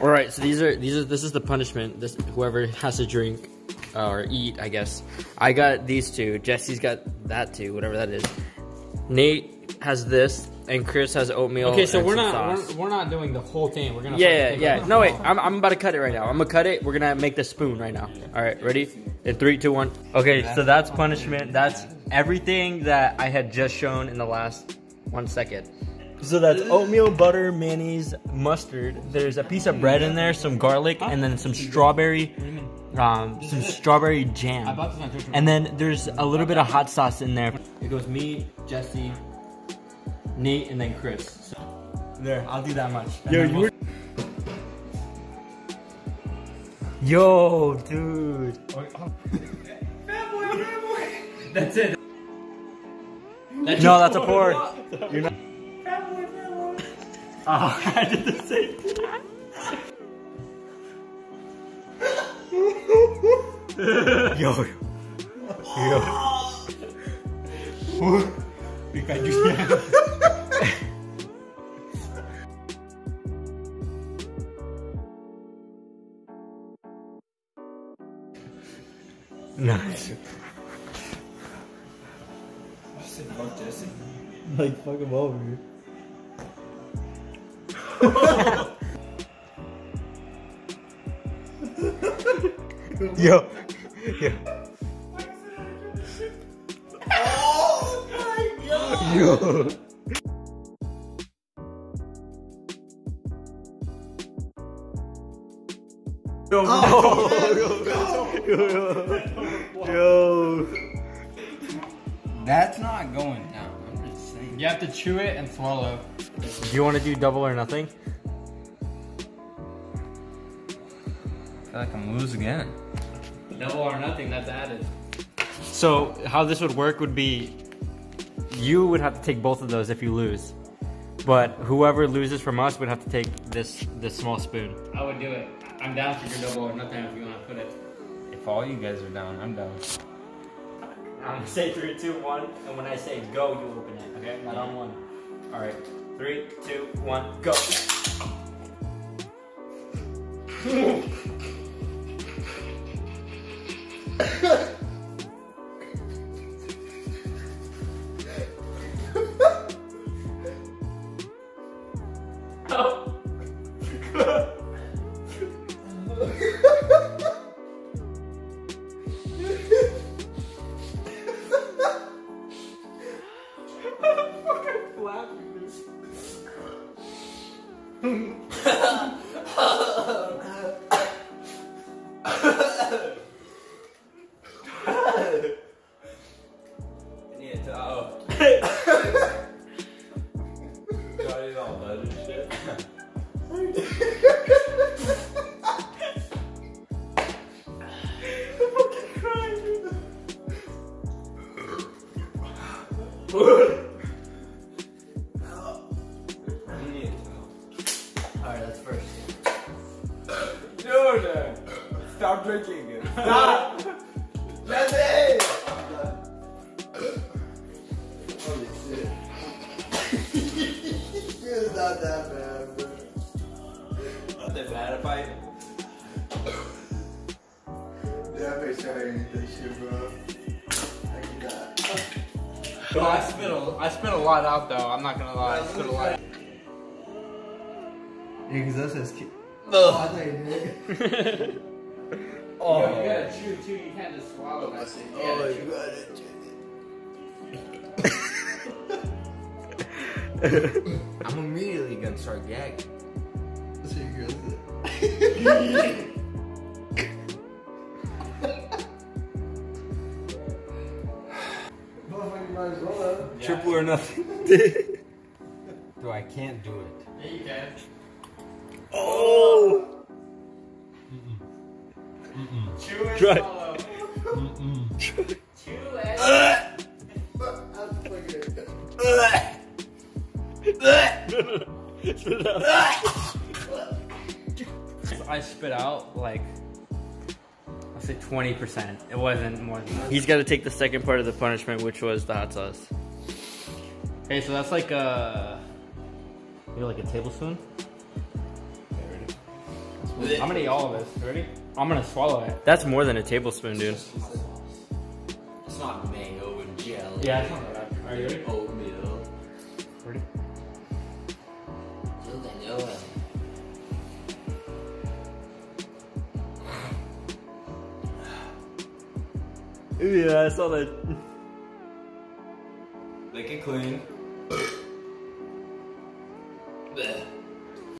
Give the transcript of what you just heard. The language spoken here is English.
All right, so these are these are this is the punishment. This whoever has to drink uh, or eat, I guess. I got these two. Jesse's got that too, whatever that is. Nate has this, and Chris has oatmeal. Okay, so and we're some not we're, we're not doing the whole thing. We're gonna Yeah, yeah, yeah. No, wait. I'm, I'm about to cut it right now. I'm gonna cut it. We're gonna make the spoon right now. All right, ready? In three, two, one. Okay, so that's punishment. That's everything that I had just shown in the last one second. So that's oatmeal, butter, mayonnaise, mustard. There's a piece of bread in there, some garlic, and then some strawberry, um, some strawberry jam. bought this on Twitter. And then there's a little bit of hot sauce in there. It goes me, Jesse, Nate, and then Chris. So, there, I'll do that much. Yo, you were. Yo, dude. That's it. No, that's a pour. Oh, I did the same thing. Yo. Yo. Nice. Like fuck him over. Yo. Yo. Yo. Oh, yo. Yo. Yo. That's not going down. I'm just saying. You have to chew it and swallow. Do you want to do double or nothing? I feel like I'm gonna lose again. Double or nothing. That's added. So how this would work would be you would have to take both of those if you lose. But whoever loses from us would have to take this this small spoon. I would do it. I'm down for your double or nothing if you want to put it. If all you guys are down, I'm down. I'm gonna say three, two, one, and when I say go, you open it. Okay? Not on one. Alright. Three, two, one, go. I that's first. Dude, stop drinking it. Stop. Jesse. Holy shit. it's not that bad, bro. Not that bad if I. Yeah, I made sure I didn't shit, bro. I cannot. I spit a, I spit a lot out though. I'm not gonna lie. I spit a lot. Yeah, because that says ki- Oh, I thought you did. Oh, you gotta chew too. You can't just swallow that shit. Oh, you Oh, gotta you chew. got it. I'm immediately gonna start gagging. That's what your girl said. Motherfucker might as well have. Triple or nothing. Bro, I can't do it. Yeah, you can. Oh! Chew and Try. swallow. Chew and I spit out like I'll say twenty percent. It wasn't more than that. He's got to take the second part of the punishment, which was the hot sauce. Okay, so that's like a. You know, like a tablespoon. I'm gonna eat all of this. Ready? I'm gonna swallow it. That's more than a tablespoon, dude. It's not mayo and jelly. Yeah, it's not bad. Are you ready? Oatmeal. Ready? Yeah, I saw that. Lick it clean.